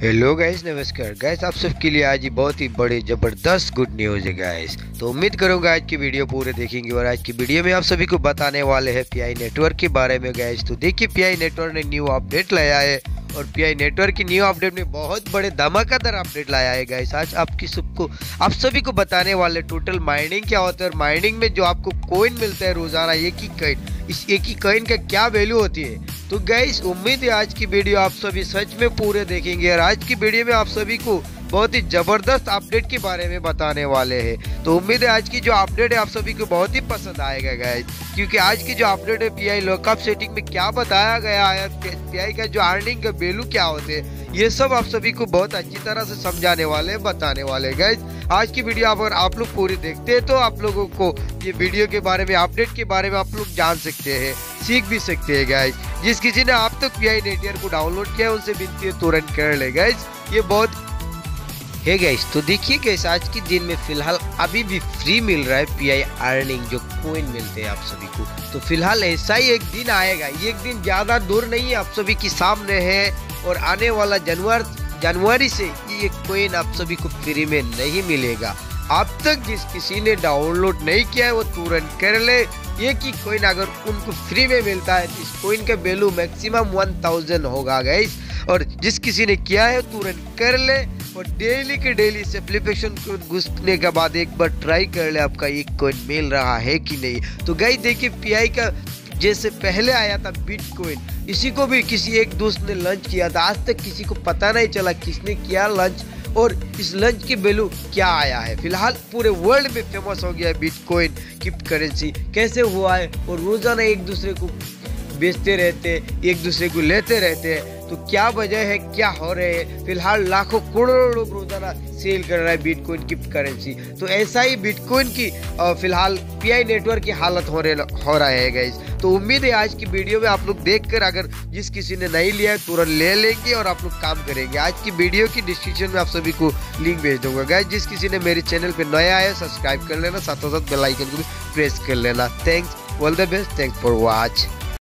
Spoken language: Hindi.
हेलो गाइस नमस्कार। गाइस आप सबके लिए आज ही बहुत ही बड़ी ज़बरदस्त गुड न्यूज़ है गाइस तो उम्मीद करूँगा आज की वीडियो पूरे देखेंगे और आज की वीडियो में आप सभी को बताने वाले हैं पीआई नेटवर्क के बारे में गाइस तो देखिए पीआई नेटवर्क ने न्यू अपडेट लाया है और पीआई नेटवर्क की न्यू अपडेट में बहुत बड़े धमाकेदार अपडेट लाया है गाइस आज आपकी सबको, आप सभी को बताने वाले टोटल माइनिंग क्या होता है और माइनिंग में जो आपको कोइन मिलता है रोज़ाना, एक ही कॉइन इस एक ही कॉइन का क्या वैल्यू होती है? तो गैस उम्मीद है आज की वीडियो आप सभी सच में पूरे देखेंगे और आज की वीडियो में आप सभी को बहुत ही ज़बरदस्त अपडेट के बारे में बताने वाले हैं। तो उम्मीद है आज की जो अपडेट है आप सभी को बहुत ही पसंद आएगा गाइस क्योंकि आज की जो अपडेट है पीआई लॉकअप सेटिंग में क्या बताया गया है पीआई का जो अर्निंग का वैल्यू क्या होते हैं, ये सब आप सभी को बहुत अच्छी तरह से समझाने वाले बताने वाले गाइज़ आज की वीडियो अगर आप लोग पूरी देखते हैं तो आप लोगों को ये वीडियो के बारे में अपडेट के बारे में आप लोग जान सकते हैं, सीख भी सकते हैं गाइज़ जिस किसी ने आप तक पी आई को डाउनलोड किया उनसे विनती है, तुरंत कर ले गाइज़ ये बहुत है गैस तो देखिए गैस आज के दिन में फ़िलहाल अभी भी फ्री मिल रहा है पी आई अर्निंग जो कोइन मिलते हैं आप सभी को। तो फ़िलहाल ऐसा ही एक दिन आएगा। ये एक दिन ज़्यादा दूर नहीं है, आप सभी के सामने है और आने वाला जनवरी जनवरी से ये कोइन आप सभी को फ्री में नहीं मिलेगा। अब तक जिस किसी ने डाउनलोड नहीं किया है, वो तुरंत कर ले। एक ही कोइन अगर उनको फ्री में मिलता है तो इस कोइन का वैल्यू मैक्सिमम वन थाउज़ेंड होगा गैस और जिस किसी ने किया है तुरंत कर ले और डेली के डेली इस एप्लीकेशन को घुसने के बाद एक बार ट्राई कर ले, आपका एक कोइन मिल रहा है कि नहीं। तो गई देखिए पीआई का जैसे पहले आया था बिटकॉइन इसी को भी किसी एक दोस्त ने लंच किया था। आज तक किसी को पता नहीं चला किसने किया लंच और इस लंच की वैल्यू क्या आया है? फ़िलहाल पूरे वर्ल्ड में फ़ेमस हो गया है बिटकॉइन क्रिप्ट करेंसी कैसे हुआ है? और रोज़ाना एक दूसरे को बेचते रहते एक दूसरे को लेते रहते हैं। तो क्या वजह है, क्या हो रहे हैं? फ़िलहाल लाखों करोड़ों लोग रोज़ाना सेल कर रहा है बिटकॉइन की करेंसी तो ऐसा ही बिटकॉइन की फ़िलहाल पीआई नेटवर्क की हालत हो रहे, हो रहा है गाइज़ तो उम्मीद है आज की वीडियो में आप लोग देखकर अगर जिस किसी ने नहीं लिया है, तुरंत ले लेंगे और आप लोग काम करेंगे। आज की वीडियो की डिस्क्रिप्शन में आप सभी को लिंक भेज दूँगा। गाइज़ जिस किसी ने मेरे चैनल पर नया है सब्सक्राइब कर लेना साथों साथ बेल आइकन को भी प्रेस कर लेना। Thanks all the best thanks for watch